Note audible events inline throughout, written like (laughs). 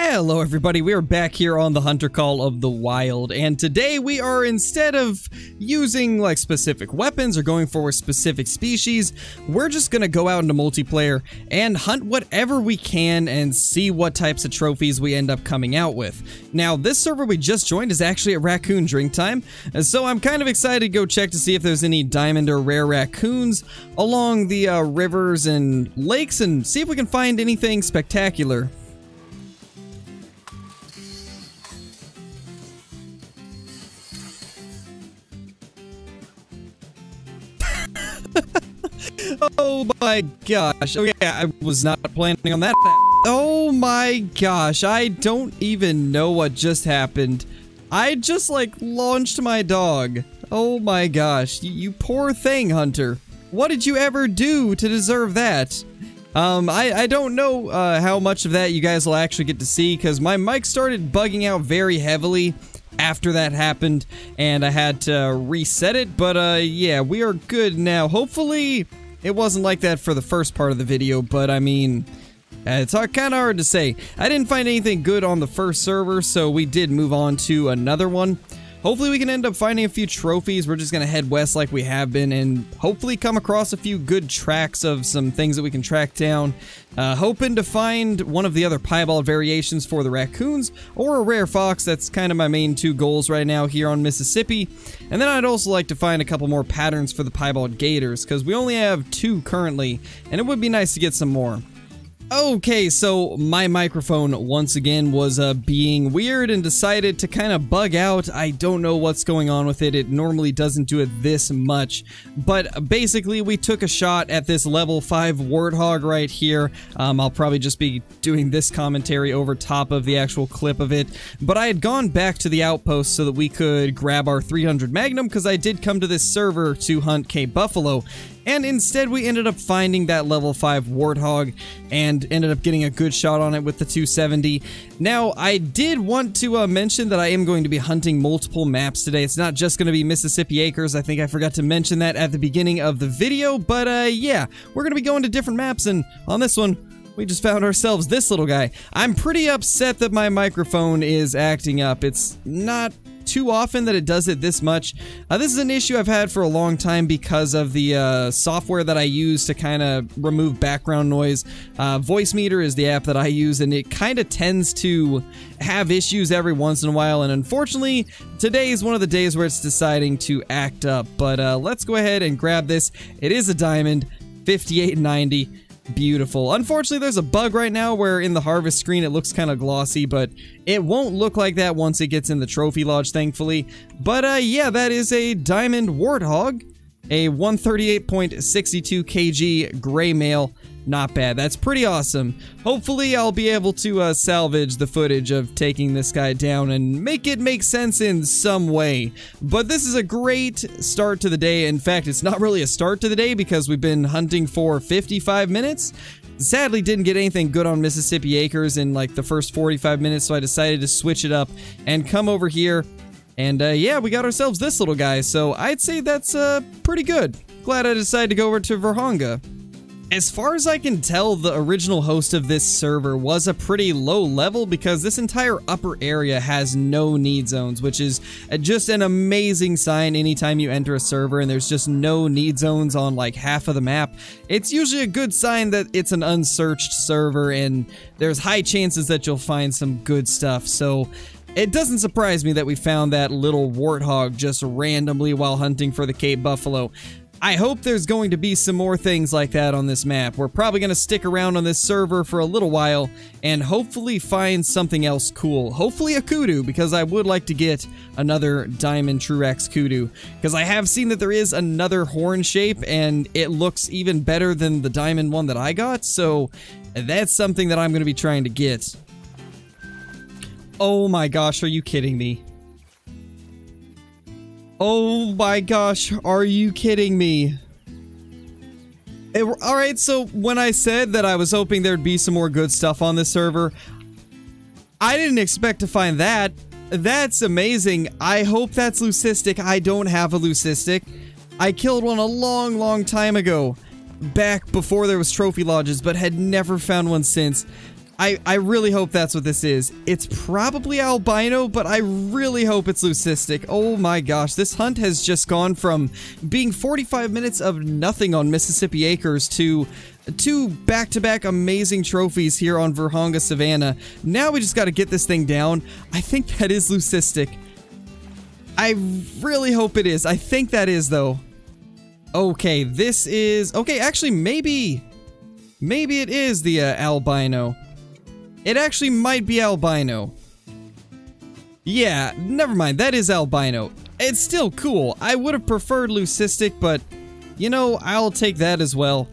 Hello everybody, we are back here on the Hunter Call of the Wild, and today we are, instead of using like specific weapons or going for specific species, we're just gonna go out into multiplayer and hunt whatever we can and see what types of trophies we end up coming out with. Now, this server we just joined is actually at Raccoon Drink Time, so I'm kind of excited to go check to see if there's any diamond or rare raccoons along the uh, rivers and lakes and see if we can find anything spectacular. My gosh. Oh yeah, I was not planning on that. Oh my gosh, I don't even know what just happened. I just like launched my dog. Oh my gosh, you, you poor thing, Hunter. What did you ever do to deserve that? Um, I, I don't know uh, how much of that you guys will actually get to see because my mic started bugging out very heavily after that happened and I had to reset it, but uh, yeah, we are good now. Hopefully it wasn't like that for the first part of the video, but I mean, uh, it's kind of hard to say. I didn't find anything good on the first server, so we did move on to another one. Hopefully we can end up finding a few trophies. We're just going to head west like we have been and hopefully come across a few good tracks of some things that we can track down. Uh, hoping to find one of the other piebald variations for the raccoons or a rare fox. That's kind of my main two goals right now here on Mississippi. And then I'd also like to find a couple more patterns for the piebald gators because we only have two currently and it would be nice to get some more. Okay, so my microphone once again was uh, being weird and decided to kind of bug out. I don't know what's going on with it. It normally doesn't do it this much. But basically, we took a shot at this level 5 Warthog right here. Um, I'll probably just be doing this commentary over top of the actual clip of it. But I had gone back to the outpost so that we could grab our 300 Magnum because I did come to this server to hunt Cape Buffalo and instead we ended up finding that level 5 Warthog and ended up getting a good shot on it with the 270. Now, I did want to uh, mention that I am going to be hunting multiple maps today. It's not just going to be Mississippi Acres. I think I forgot to mention that at the beginning of the video, but uh, yeah, we're going to be going to different maps, and on this one, we just found ourselves this little guy. I'm pretty upset that my microphone is acting up. It's not too often that it does it this much. Uh, this is an issue I've had for a long time because of the uh, software that I use to kind of remove background noise. Uh, Voicemeeter is the app that I use, and it kind of tends to have issues every once in a while. And unfortunately, today is one of the days where it's deciding to act up. But uh, let's go ahead and grab this. It is a diamond, 5890 beautiful. Unfortunately, there's a bug right now where in the harvest screen it looks kind of glossy, but it won't look like that once it gets in the trophy lodge, thankfully. But uh, yeah, that is a diamond warthog, a 138.62 kg gray male not bad. That's pretty awesome. Hopefully I'll be able to uh, salvage the footage of taking this guy down and make it make sense in some way. But this is a great start to the day. In fact, it's not really a start to the day because we've been hunting for 55 minutes. Sadly, didn't get anything good on Mississippi Acres in like the first 45 minutes, so I decided to switch it up and come over here. And uh, yeah, we got ourselves this little guy, so I'd say that's uh, pretty good. Glad I decided to go over to Vurhonga. As far as I can tell, the original host of this server was a pretty low level because this entire upper area has no need zones, which is just an amazing sign anytime you enter a server and there's just no need zones on like half of the map. It's usually a good sign that it's an unsearched server and there's high chances that you'll find some good stuff. So it doesn't surprise me that we found that little warthog just randomly while hunting for the Cape Buffalo. I hope there's going to be some more things like that on this map. We're probably going to stick around on this server for a little while and hopefully find something else cool. Hopefully a kudu, because I would like to get another Diamond Truex kudu. Because I have seen that there is another horn shape and it looks even better than the diamond one that I got, so that's something that I'm going to be trying to get. Oh my gosh, are you kidding me? Oh my gosh, are you kidding me? Alright, so when I said that I was hoping there'd be some more good stuff on this server, I didn't expect to find that. That's amazing. I hope that's leucistic. I don't have a leucistic. I killed one a long, long time ago. Back before there was trophy lodges, but had never found one since. I, I really hope that's what this is. It's probably albino, but I really hope it's leucistic. Oh my gosh, this hunt has just gone from being 45 minutes of nothing on Mississippi Acres to two back-to-back -back amazing trophies here on Vurhonga Savannah. Now we just got to get this thing down. I think that is leucistic. I really hope it is. I think that is, though. Okay, this is... Okay, actually, maybe... Maybe it is the uh, albino. It actually might be albino. Yeah, never mind. That is albino. It's still cool. I would have preferred leucistic, but, you know, I'll take that as well.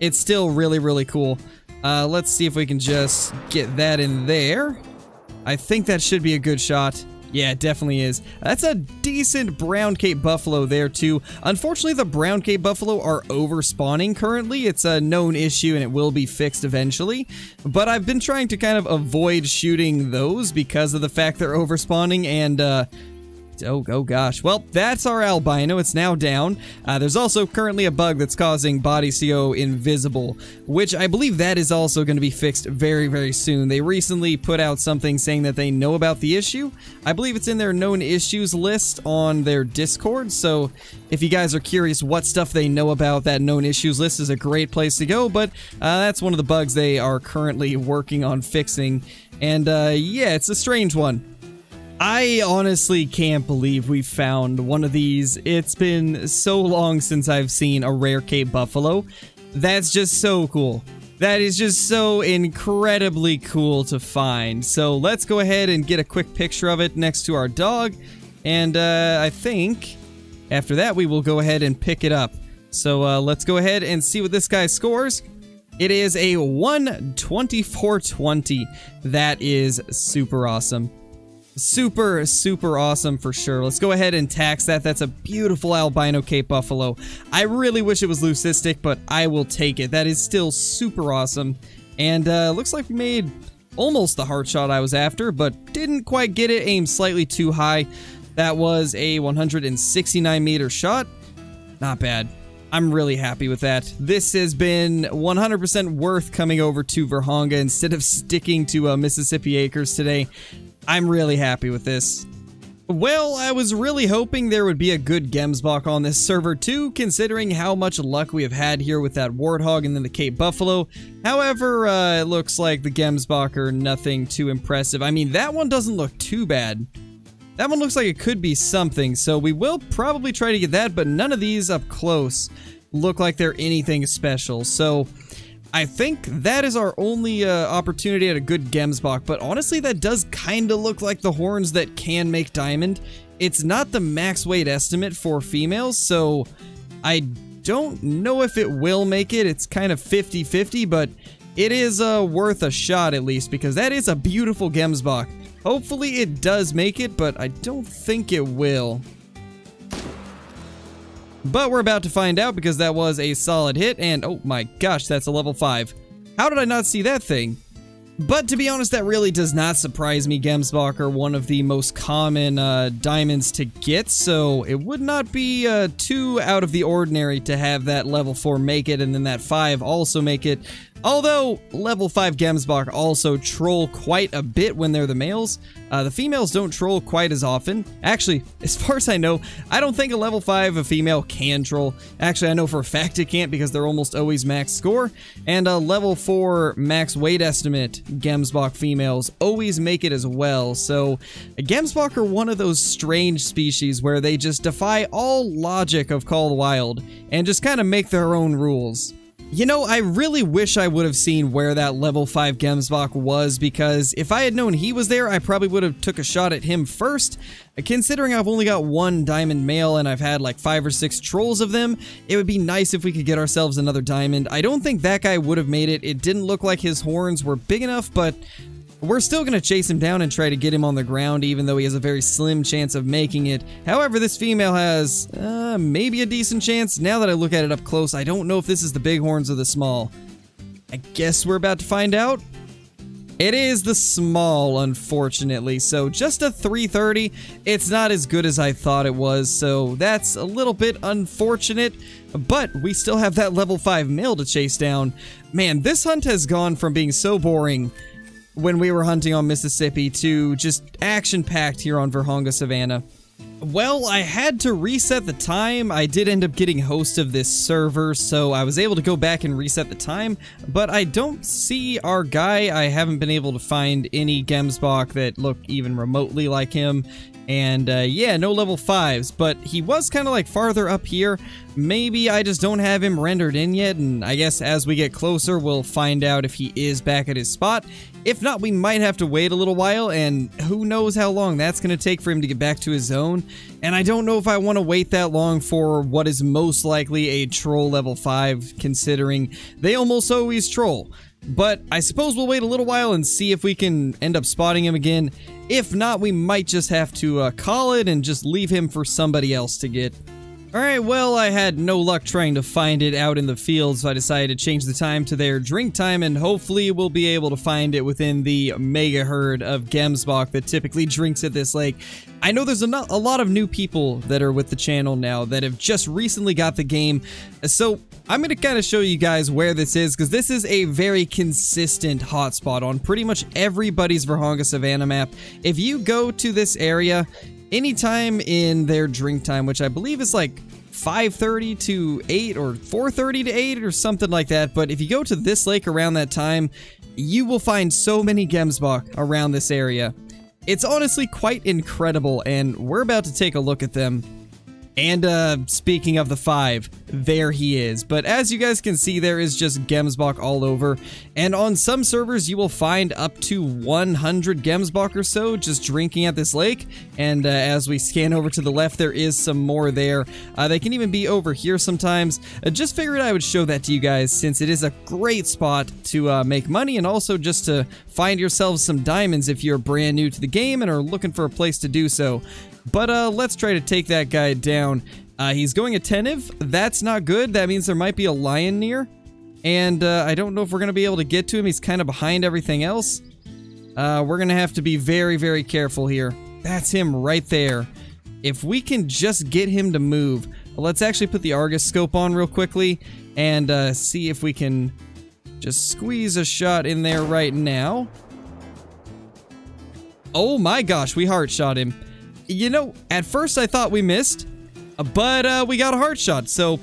It's still really, really cool. Uh, let's see if we can just get that in there. I think that should be a good shot. Yeah, it definitely is. That's a decent brown Cape Buffalo there, too. Unfortunately, the brown Cape Buffalo are over-spawning currently. It's a known issue, and it will be fixed eventually. But I've been trying to kind of avoid shooting those because of the fact they're over-spawning, and, uh, Oh, oh gosh. Well, that's our albino. It's now down. Uh, there's also currently a bug that's causing body CO invisible, which I believe that is also going to be fixed very, very soon. They recently put out something saying that they know about the issue. I believe it's in their known issues list on their Discord, so if you guys are curious what stuff they know about, that known issues list is a great place to go, but uh, that's one of the bugs they are currently working on fixing. And uh, yeah, it's a strange one. I honestly can't believe we found one of these. It's been so long since I've seen a rare Cape Buffalo. That's just so cool. That is just so incredibly cool to find. So let's go ahead and get a quick picture of it next to our dog. And uh, I think after that we will go ahead and pick it up. So uh, let's go ahead and see what this guy scores. It is a 124.20. That is super awesome. Super, super awesome for sure. Let's go ahead and tax that. That's a beautiful albino Cape Buffalo. I really wish it was leucistic, but I will take it. That is still super awesome. And uh, looks like we made almost the heart shot I was after, but didn't quite get it. Aimed slightly too high. That was a 169 meter shot. Not bad. I'm really happy with that. This has been 100% worth coming over to Vurhonga instead of sticking to uh, Mississippi Acres today. I'm really happy with this. Well, I was really hoping there would be a good Gemsbok on this server too, considering how much luck we have had here with that Warthog and then the Cape Buffalo. However, uh, it looks like the Gemsbok are nothing too impressive. I mean, that one doesn't look too bad. That one looks like it could be something, so we will probably try to get that, but none of these up close look like they're anything special. So I think that is our only uh, opportunity at a good Gemsbok, but honestly that does kind of look like the horns that can make diamond. It's not the max weight estimate for females, so I don't know if it will make it. It's kind of 50-50, but it is uh, worth a shot at least, because that is a beautiful Gemsbok. Hopefully it does make it, but I don't think it will. But we're about to find out because that was a solid hit, and oh my gosh, that's a level 5. How did I not see that thing? But to be honest, that really does not surprise me. Gemsbok are one of the most common uh, diamonds to get, so it would not be uh, too out of the ordinary to have that level 4 make it and then that 5 also make it. Although, level 5 Gemsbok also troll quite a bit when they're the males, uh, the females don't troll quite as often. Actually, (laughs) as far as I know, I don't think a level 5 a female can troll. Actually, I know for a fact it can't because they're almost always max score. And a level 4 max weight estimate Gemsbok females always make it as well. So, Gemsbok are one of those strange species where they just defy all logic of Call of the Wild and just kind of make their own rules. You know, I really wish I would have seen where that level 5 Gemsbok was because if I had known he was there, I probably would have took a shot at him first. Considering I've only got one diamond male and I've had like 5 or 6 trolls of them, it would be nice if we could get ourselves another diamond. I don't think that guy would have made it. It didn't look like his horns were big enough, but we're still going to chase him down and try to get him on the ground, even though he has a very slim chance of making it. However, this female has uh, maybe a decent chance. Now that I look at it up close, I don't know if this is the big horns or the small. I guess we're about to find out. It is the small, unfortunately, so just a 330. It's not as good as I thought it was, so that's a little bit unfortunate, but we still have that level 5 male to chase down. Man, this hunt has gone from being so boring when we were hunting on Mississippi to just action-packed here on Vurhonga Savanna. Well, I had to reset the time. I did end up getting host of this server, so I was able to go back and reset the time, but I don't see our guy. I haven't been able to find any Gemsbok that look even remotely like him. And uh, yeah, no level 5s, but he was kind of like farther up here. Maybe I just don't have him rendered in yet, and I guess as we get closer, we'll find out if he is back at his spot. If not, we might have to wait a little while, and who knows how long that's going to take for him to get back to his zone. And I don't know if I want to wait that long for what is most likely a troll level 5, considering they almost always troll. But I suppose we'll wait a little while and see if we can end up spotting him again. If not, we might just have to uh, call it and just leave him for somebody else to get. Alright, well, I had no luck trying to find it out in the field, so I decided to change the time to their drink time, and hopefully we'll be able to find it within the mega herd of Gemsbok that typically drinks at this lake. I know there's a, a lot of new people that are with the channel now that have just recently got the game, so I'm going to kind of show you guys where this is, because this is a very consistent hotspot on pretty much everybody's Vurhonga Savannah map. If you go to this area, anytime in their drink time, which I believe is like 5.30 to 8 or 4.30 to 8 or something like that. But if you go to this lake around that time, you will find so many Gemsbok around this area. It's honestly quite incredible, and we're about to take a look at them. And uh, speaking of the five, there he is. But as you guys can see, there is just Gemsbok all over. And on some servers, you will find up to 100 Gemsbok or so just drinking at this lake. And uh, as we scan over to the left, there is some more there. Uh, they can even be over here sometimes. Uh, just figured I would show that to you guys since it is a great spot to uh, make money and also just to find yourselves some diamonds if you're brand new to the game and are looking for a place to do so. But uh, let's try to take that guy down. Uh, he's going attentive. That's not good. That means there might be a lion near. And uh, I don't know if we're going to be able to get to him. He's kind of behind everything else. Uh, we're going to have to be very, very careful here. That's him right there. If we can just get him to move. Let's actually put the Argus scope on real quickly and uh, see if we can just squeeze a shot in there right now. Oh my gosh, we heart shot him you know, at first I thought we missed, but uh, we got a heart shot, so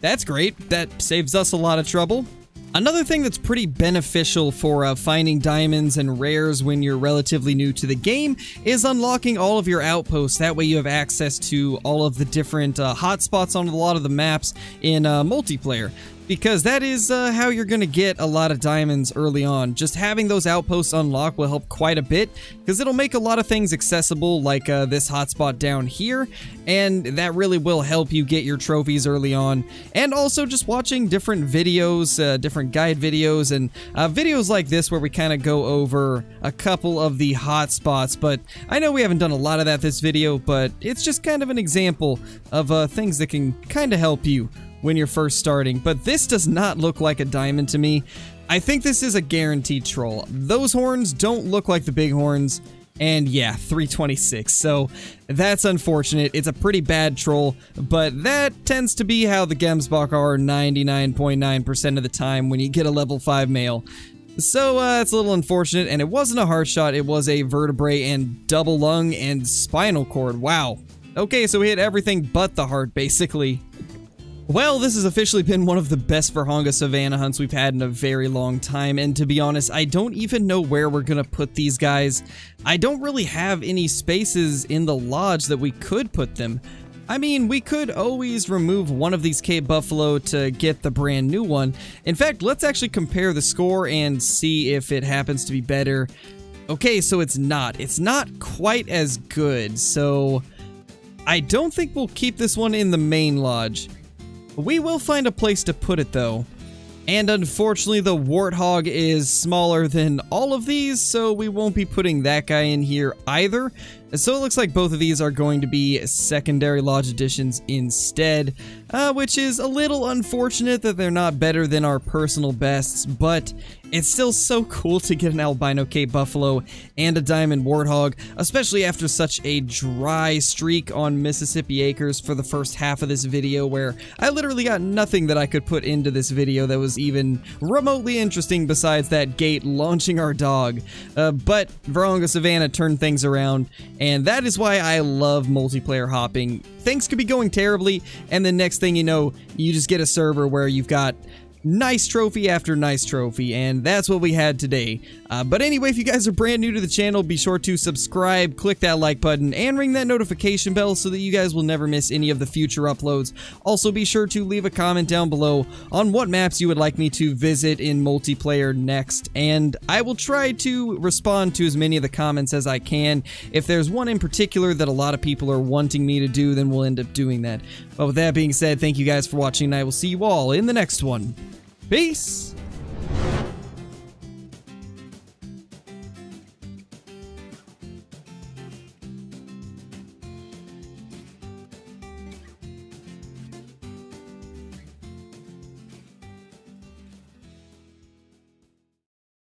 that's great. That saves us a lot of trouble. Another thing that's pretty beneficial for uh, finding diamonds and rares when you're relatively new to the game is unlocking all of your outposts. That way you have access to all of the different uh, hotspots on a lot of the maps in uh, multiplayer because that is uh, how you're going to get a lot of diamonds early on. Just having those outposts unlocked will help quite a bit because it'll make a lot of things accessible like uh, this hotspot down here and that really will help you get your trophies early on. And also just watching different videos, uh, different guide videos and uh, videos like this where we kind of go over a couple of the hotspots. But I know we haven't done a lot of that this video, but it's just kind of an example of uh, things that can kind of help you when you're first starting, but this does not look like a diamond to me. I think this is a guaranteed troll. Those horns don't look like the big horns, and yeah, 326, so that's unfortunate. It's a pretty bad troll, but that tends to be how the Gemsbok are 99.9% of the time when you get a level 5 male. So uh, it's a little unfortunate, and it wasn't a heart shot, it was a vertebrae and double lung and spinal cord. Wow. Okay, so we hit everything but the heart, basically. Well, this has officially been one of the best Vurhonga Savannah hunts we've had in a very long time, and to be honest, I don't even know where we're gonna put these guys. I don't really have any spaces in the lodge that we could put them. I mean, we could always remove one of these Cape Buffalo to get the brand new one. In fact, let's actually compare the score and see if it happens to be better. Okay, so it's not. It's not quite as good, so... I don't think we'll keep this one in the main lodge. We will find a place to put it though. And unfortunately the Warthog is smaller than all of these, so we won't be putting that guy in here either. So it looks like both of these are going to be secondary lodge editions instead, uh, which is a little unfortunate that they're not better than our personal bests, but it's still so cool to get an albino Cape Buffalo and a diamond warthog, especially after such a dry streak on Mississippi Acres for the first half of this video where I literally got nothing that I could put into this video that was even remotely interesting besides that gate launching our dog. Uh, but Vurhonga Savannah turned things around, and that is why I love multiplayer hopping. Things could be going terribly, and the next thing you know, you just get a server where you've got nice trophy after nice trophy, and that's what we had today. Uh, but anyway, if you guys are brand new to the channel, be sure to subscribe, click that like button, and ring that notification bell so that you guys will never miss any of the future uploads. Also, be sure to leave a comment down below on what maps you would like me to visit in multiplayer next, and I will try to respond to as many of the comments as I can. If there's one in particular that a lot of people are wanting me to do, then we'll end up doing that. But with that being said, thank you guys for watching, and I will see you all in the next one. Peace!